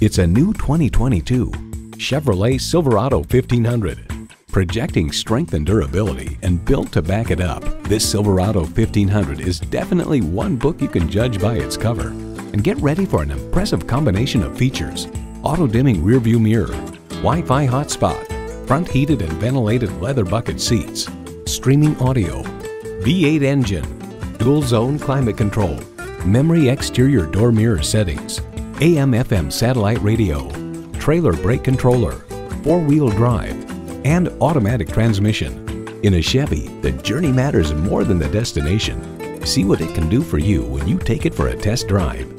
It's a new 2022 Chevrolet Silverado 1500. Projecting strength and durability and built to back it up, this Silverado 1500 is definitely one book you can judge by its cover. And get ready for an impressive combination of features. Auto-dimming rearview mirror, Wi-Fi hotspot, front heated and ventilated leather bucket seats, streaming audio, V8 engine, dual zone climate control, memory exterior door mirror settings, AM FM satellite radio, trailer brake controller, four-wheel drive, and automatic transmission. In a Chevy, the journey matters more than the destination. See what it can do for you when you take it for a test drive.